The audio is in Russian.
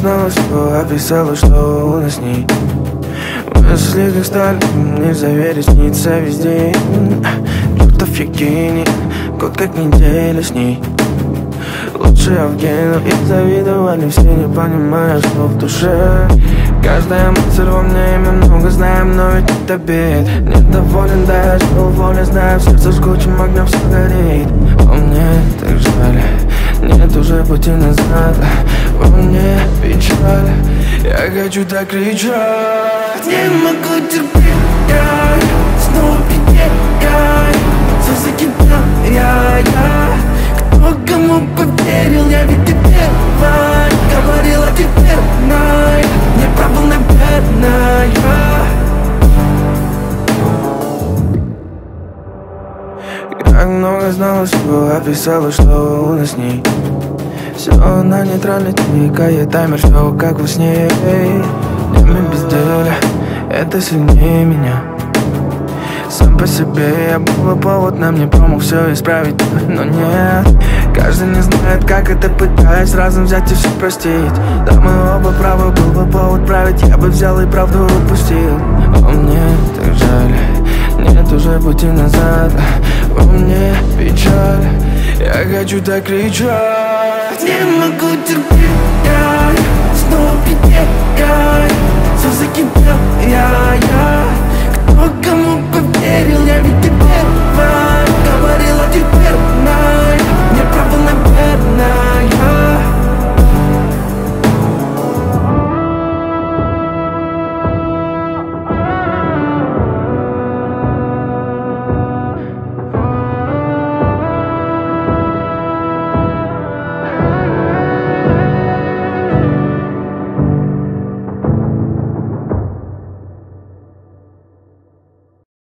Знала всего, описала, что у нас с ней Мысли как сталь, нельзя верить, снится везде. Чертов я гений, год как неделя с ней. Лучше Евгену и завидовали все, не понимая, что в душе. Каждая мысль во мне, имя много знаем, но ведь это бед. Недоволен, да, я что воля, знаю, в сердце жгучим огнем все горит. Во мне так жаль, пути назад. Во мне печаль, я хочу так кричать. Не могу терпеть, я снова пьян Все закипел, я, я. Кто кому поверил, я ведь ты первая. Говорила теперь, най Не прав был, наверное. Как много знала всего, описала, что у нас с ней Все на нейтральной тикает таймер, все как во сне. Время безделя, это сильнее меня. Сам по себе я был повод, нам не помог все исправить Но нет, каждый не знает, как это пытаясь разом взять и все простить. Да мы оба правы, был бы повод править Я бы взял и правду упустил. О, мне так жаль, нет уже пути назад. Во мне печаль, я хочу так кричать Не могу терпеть, я снова